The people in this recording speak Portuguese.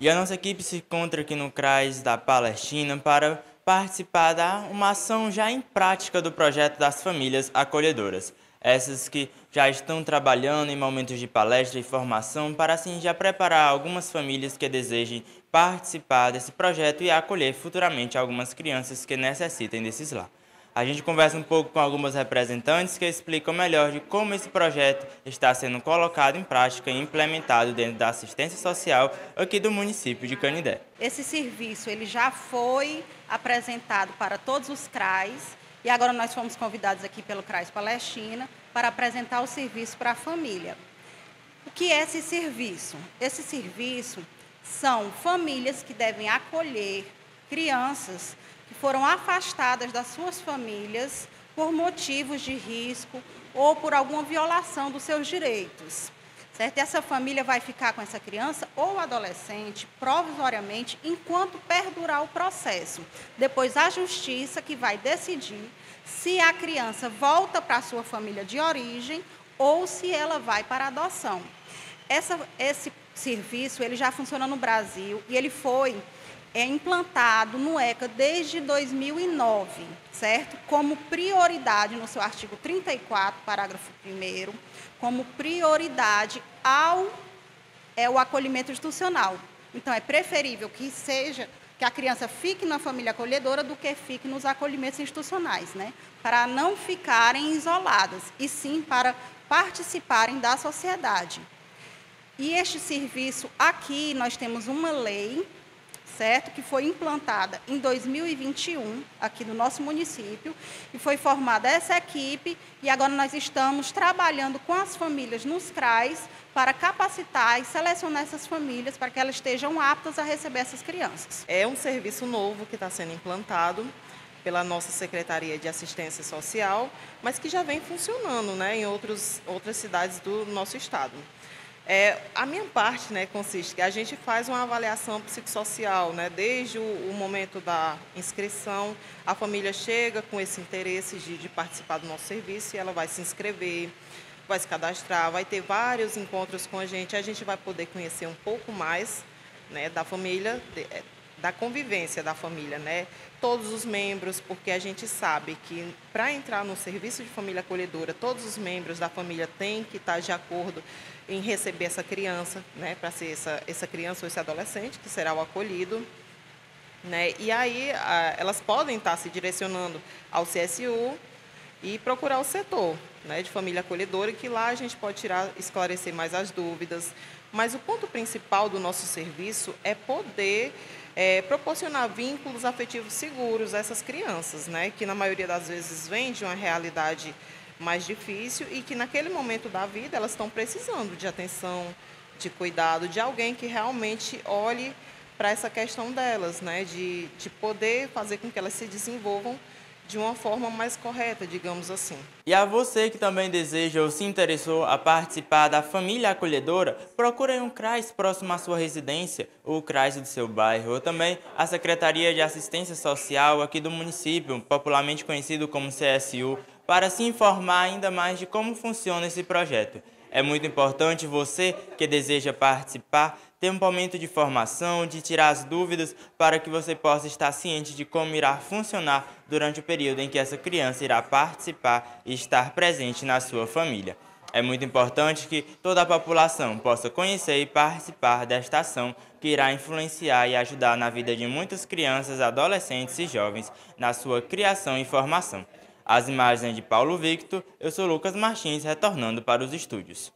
E a nossa equipe se encontra aqui no CRAS da Palestina para participar da uma ação já em prática do projeto das famílias acolhedoras. Essas que já estão trabalhando em momentos de palestra e formação para assim já preparar algumas famílias que desejem participar desse projeto e acolher futuramente algumas crianças que necessitem desses lá. A gente conversa um pouco com algumas representantes que explicam melhor de como esse projeto está sendo colocado em prática e implementado dentro da assistência social aqui do município de Canidé. Esse serviço ele já foi apresentado para todos os CRAs e agora nós fomos convidados aqui pelo CRAS Palestina para apresentar o serviço para a família. O que é esse serviço? Esse serviço são famílias que devem acolher crianças que foram afastadas das suas famílias por motivos de risco ou por alguma violação dos seus direitos. Certo? Essa família vai ficar com essa criança ou adolescente provisoriamente enquanto perdurar o processo. Depois a justiça que vai decidir se a criança volta para a sua família de origem ou se ela vai para a adoção. Essa, esse serviço ele já funciona no Brasil e ele foi é implantado no ECA desde 2009, certo? Como prioridade no seu artigo 34, parágrafo 1 como prioridade ao é o acolhimento institucional. Então é preferível que seja que a criança fique na família acolhedora do que fique nos acolhimentos institucionais, né? Para não ficarem isoladas e sim para participarem da sociedade. E este serviço aqui nós temos uma lei certo? Que foi implantada em 2021 aqui no nosso município e foi formada essa equipe e agora nós estamos trabalhando com as famílias nos CRAs para capacitar e selecionar essas famílias para que elas estejam aptas a receber essas crianças. É um serviço novo que está sendo implantado pela nossa Secretaria de Assistência Social, mas que já vem funcionando né, em outros, outras cidades do nosso estado. É, a minha parte né, consiste que a gente faz uma avaliação psicossocial, né, desde o, o, momento da inscrição, a família chega com esse interesse de, de, participar do nosso serviço e ela vai se inscrever, vai se cadastrar, vai ter vários encontros com a gente, a gente vai poder conhecer um pouco mais né, da família, é, da convivência da família, né? Todos os membros, porque a gente sabe que para entrar no serviço de família acolhedora, todos os membros da família têm que estar de acordo em receber essa criança, né? Para ser essa, essa criança ou esse adolescente que será o acolhido. Né? E aí a, elas podem estar se direcionando ao CSU e procurar o setor né, de família acolhedora, que lá a gente pode tirar, esclarecer mais as dúvidas. Mas o ponto principal do nosso serviço é poder é, proporcionar vínculos afetivos seguros a essas crianças, né, que na maioria das vezes vêm de uma realidade mais difícil e que naquele momento da vida elas estão precisando de atenção, de cuidado, de alguém que realmente olhe para essa questão delas, né, de, de poder fazer com que elas se desenvolvam de uma forma mais correta, digamos assim. E a você que também deseja ou se interessou a participar da família acolhedora, procure um CRAS próximo à sua residência, o CRAS do seu bairro, ou também a Secretaria de Assistência Social aqui do município, popularmente conhecido como CSU, para se informar ainda mais de como funciona esse projeto. É muito importante você que deseja participar ter um momento de formação, de tirar as dúvidas para que você possa estar ciente de como irá funcionar durante o período em que essa criança irá participar e estar presente na sua família. É muito importante que toda a população possa conhecer e participar desta ação que irá influenciar e ajudar na vida de muitas crianças, adolescentes e jovens na sua criação e formação. As imagens de Paulo Victor, eu sou Lucas Martins, retornando para os estúdios.